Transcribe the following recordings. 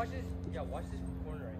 watch this. Yeah, watch this corner right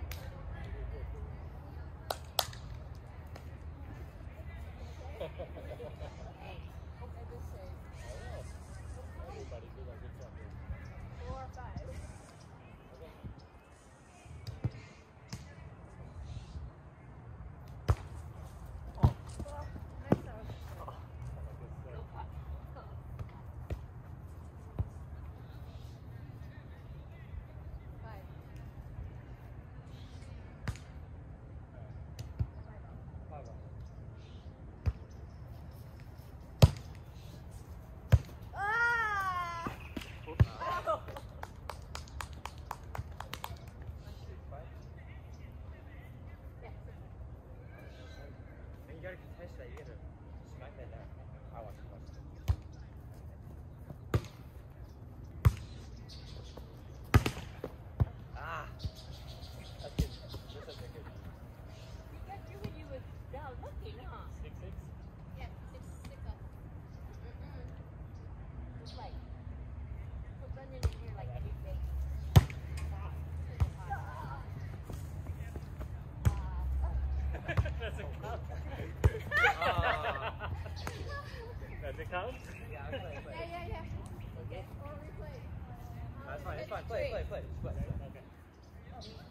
uh, does it count? Yeah, play, play. Yeah, yeah, yeah. Okay. Or replay. That's fine, that's fine. Play, play, play. play. play. Okay.